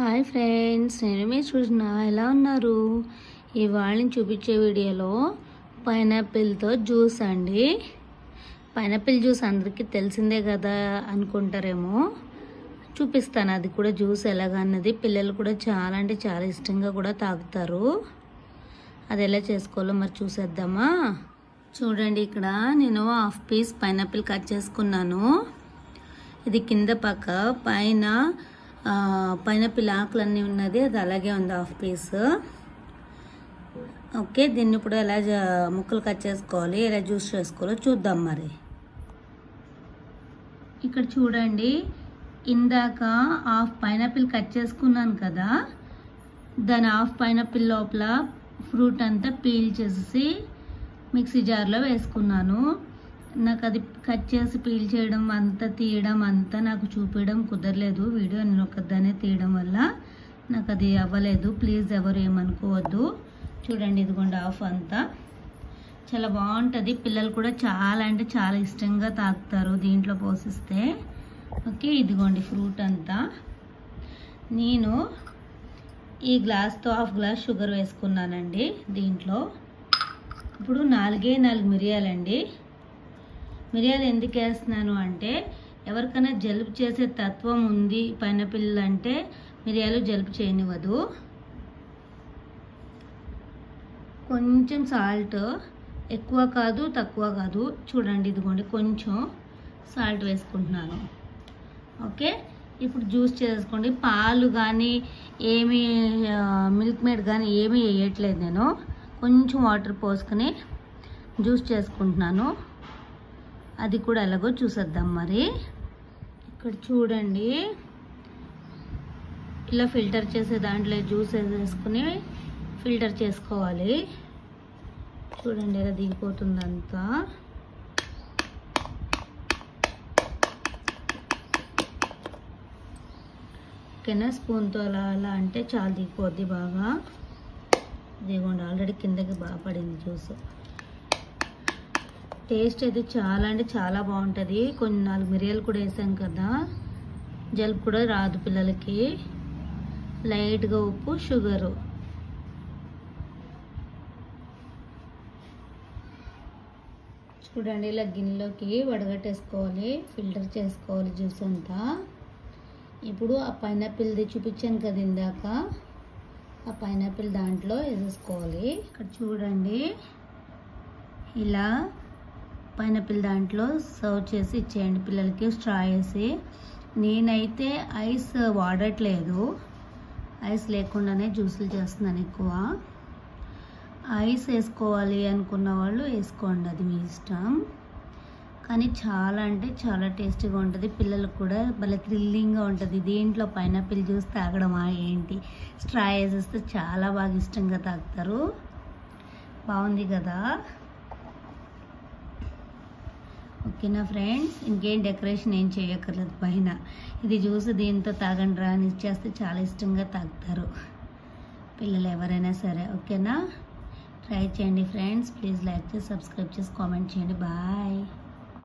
Hi friends నేను మీ చూసిన ఎలా ఉన్నారు? ఇవాళ నేను చూపించే వీడియోలో పైనాపిల్తో జ్యూస్ అండి. పైనాపిల్ జ్యూస్ అందరికీ తెలిసిందే కదా అనుకుంటారేమో. చూపిస్తాను అది కూడా జ్యూస్ ఎలాగన్నది. పిల్లలు కూడా చాలా అంటే చాలా ఇష్టంగా కూడా తాగుతారు. అది ఎలా చేసుకోవాలో మరి చూసేద్దామా? చూడండి ఇక్కడ నేను హాఫ్ పీస్ పైనాపిల్ కట్ చేసుకున్నాను. ఇది కింద పక్క పైన పైన పైనాపిల్ ఆకులన్నీ ఉన్నది అది అలాగే ఉంది హాఫ్ పీస్. ఓకే దీన్ని ఇప్పుడు ఎలా ముక్కలు కట్ చేసుకోవాలి ఎలా జ్యూస్ చేసుకోవాలో చూద్దాం మరి. ఇక్కడ చూడండి ఇందాక హాఫ్ పైనాపిల్ కట్ చేసుకున్నాను కదా దాని హాఫ్ పైనాపిల్ లోపల ఫ్రూట్ అంతా పీల్ చేసేసి మిక్సీ జార్లో వేసుకున్నాను. నాకు అది కట్ చేసి పీల్ చేయడం అంతా తీయడం అంతా నాకు చూపించడం కుదరలేదు. వీడియో నేను ఒకదానే తీయడం వల్ల నాకు అది అవ్వలేదు. ప్లీజ్ ఎవరు ఏమనుకోవద్దు. చూడండి ఇదిగోండి హాఫ్ అంతా. చాలా బాగుంటుంది. పిల్లలు కూడా చాలా అంటే చాలా ఇష్టంగా తాగుతారు దీంట్లో పోసిస్తే. ఓకే ఇదిగోండి ఫ్రూట్ అంతా. నేను ఈ గ్లాస్తో హాఫ్ గ్లాస్ షుగర్ వేసుకున్నానండి దీంట్లో. ఇప్పుడు నాలుగే నాలుగు మిరియాలండి. మిరియాలు ఎందుకు వేస్తున్నాను అంటే ఎవరికైనా జలుబు చేసే తత్వం ఉంది పైన అంటే మిరియాలు జలుబు చేయనివ్వదు. కొంచెం సాల్ట్ ఎక్కువ కాదు తక్కువ కాదు. చూడండి ఇదిగోండి కొంచెం సాల్ట్ వేసుకుంటున్నాను. ఓకే? ఇప్పుడు జ్యూస్ చేసుకోండి. పాలు కానీ ఏమి మిల్క్ మేడ్ కానీ ఏమీ వేయట్లేదు నేను. కొంచెం వాటర్ పోసుకొని జ్యూస్ చేసుకుంటున్నాను. అది కూడా ఎలాగో చూసేద్దాం మరి. ఇక్కడ చూడండి. ఇలా ఫిల్టర్ చేసే దాంట్లో జ్యూస్ వేసేసుకుని ఫిల్టర్ చేసుకోవాలి. చూడండి ఎలా దిగిపోతుంది అంతా ఓకేనా స్పూన్తో అలా అలా అంటే చాలా దిగిపోద్ది బాగా. ఇదిగోండి ఆల్రెడీ కిందకి బాగా పడింది జ్యూస్. టేస్ట్ అయితే చాలా అంటే చాలా బాగుంటుంది. కొన్ని నాలుగు మిరియాలు కూడా వేసాం కదా. జలుబు కూడా రాదు పిల్లలకి. లైట్గా ఉప్పు షుగరు చూడండి ఇలా గిన్నెలోకి వడగట్టేసుకోవాలి. ఫిల్టర్ చేసుకోవాలి జ్యూస్ అంతా. ఇప్పుడు ఆ పైనాపిల్ది చూపించాను కదా ఇందాక. ఆ పైనాపిల్ దాంట్లో వేసేసుకోవాలి. ఇక్కడ చూడండి. ఇలా పైనాపిల్ దాంట్లో సర్వ్ చేసి ఇచ్చేయండి పిల్లలకి స్ట్రా వేసి నేనైతే ఐస్ వాడట్లేదు. ఐస్ లేకుండానే జ్యూసులు చేస్తున్నాను ఎక్కువ. ఐస్ వేసుకోవాలి అనుకున్న వాళ్ళు వేసుకోండి అది మీ ఇష్టం. కానీ చాలా అంటే చాలా టేస్టీగా ఉంటుంది. పిల్లలకు కూడా భలే థ్రిల్లింగ్గా ఉంటుంది. దీంట్లో పైనాపిల్ జ్యూస్ తాగడమా ఏంటి? స్ట్రా వేసేస్తే చాలా బాగా ఇష్టంగా తాగుతారు. బాగుంది కదా? ఓకేనా ఫ్రెండ్స్? ఇంకేం డెకరేషన్ ఏం చేయక్కర్లేదు పైన. ఇది జ్యూస్ దీంతో తాగండి రా అని ఇచ్చేస్తే చాలా ఇష్టంగా తాగుతారు. పిల్లలు ఎవరైనా సరే ఓకేనా? ట్రై చేయండి ఫ్రెండ్స్. ప్లీజ్ లైక్ చేసి సబ్స్క్రైబ్ చేసి కామెంట్ చేయండి. బాయ్.